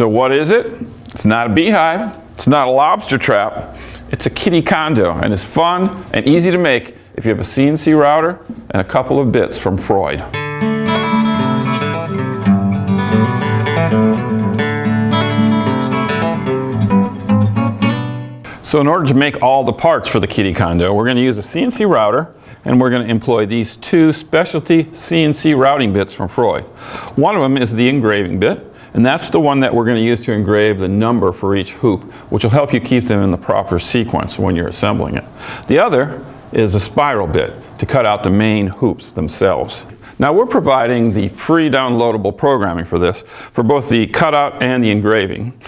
So what is it? It's not a beehive. It's not a lobster trap. It's a kitty condo and it's fun and easy to make if you have a CNC router and a couple of bits from Freud. So in order to make all the parts for the kitty condo, we're going to use a CNC router and we're going to employ these two specialty CNC routing bits from Freud. One of them is the engraving bit, and that's the one that we're going to use to engrave the number for each hoop, which will help you keep them in the proper sequence when you're assembling it. The other is a spiral bit to cut out the main hoops themselves. Now we're providing the free downloadable programming for this, for both the cutout and the engraving.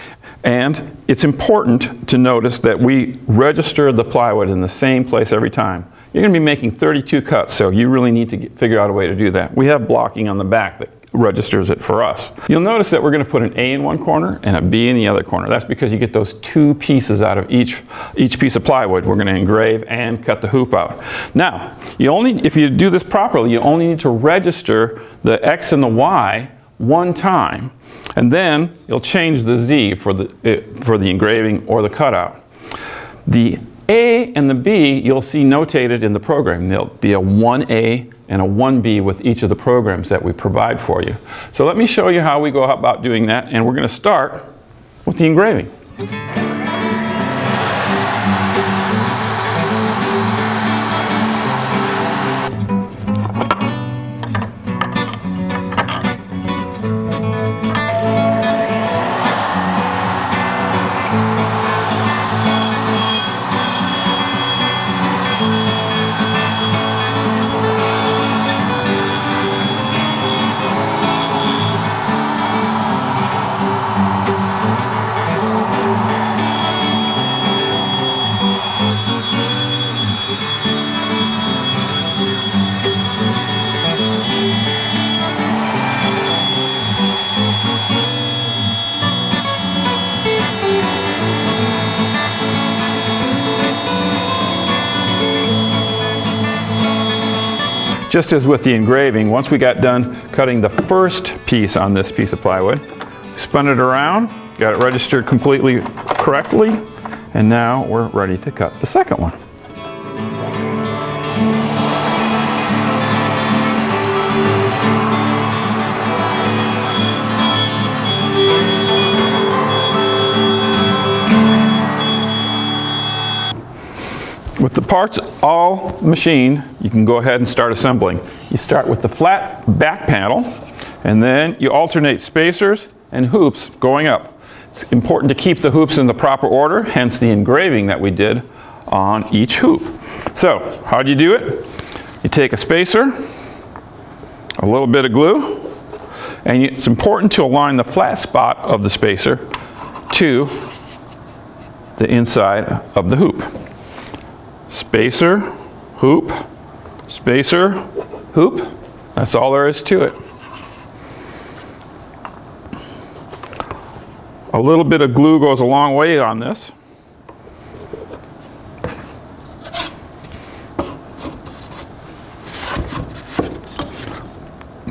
And it's important to notice that we register the plywood in the same place every time. You're going to be making 32 cuts, so you really need to get, figure out a way to do that. We have blocking on the back that registers it for us. You'll notice that we're going to put an A in one corner and a B in the other corner. That's because you get those two pieces out of each, each piece of plywood. We're going to engrave and cut the hoop out. Now, you only, if you do this properly, you only need to register the X and the Y one time. And then you'll change the Z for the, uh, for the engraving or the cutout. The A and the B you'll see notated in the program. There'll be a 1A and a 1B with each of the programs that we provide for you. So let me show you how we go about doing that and we're going to start with the engraving. Just as with the engraving, once we got done cutting the first piece on this piece of plywood, spun it around, got it registered completely correctly, and now we're ready to cut the second one. With the parts all machined, you can go ahead and start assembling. You start with the flat back panel, and then you alternate spacers and hoops going up. It's important to keep the hoops in the proper order, hence the engraving that we did on each hoop. So, how do you do it? You take a spacer, a little bit of glue, and it's important to align the flat spot of the spacer to the inside of the hoop spacer, hoop, spacer, hoop. That's all there is to it. A little bit of glue goes a long way on this.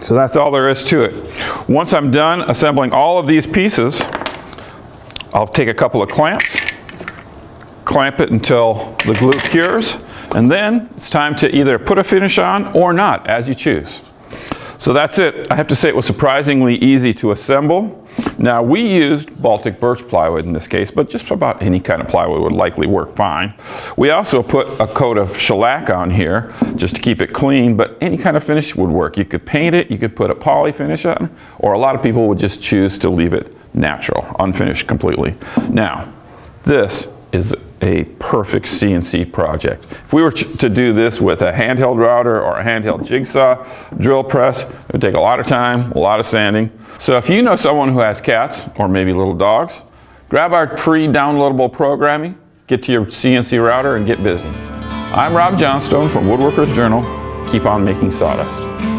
So that's all there is to it. Once I'm done assembling all of these pieces, I'll take a couple of clamps clamp it until the glue cures, and then it's time to either put a finish on or not, as you choose. So that's it. I have to say it was surprisingly easy to assemble. Now we used Baltic birch plywood in this case, but just about any kind of plywood would likely work fine. We also put a coat of shellac on here just to keep it clean, but any kind of finish would work. You could paint it, you could put a poly finish on, or a lot of people would just choose to leave it natural, unfinished completely. Now, this is a perfect CNC project. If we were to do this with a handheld router or a handheld jigsaw drill press, it would take a lot of time, a lot of sanding. So if you know someone who has cats or maybe little dogs, grab our free downloadable programming, get to your CNC router and get busy. I'm Rob Johnstone from Woodworkers Journal. Keep on making sawdust.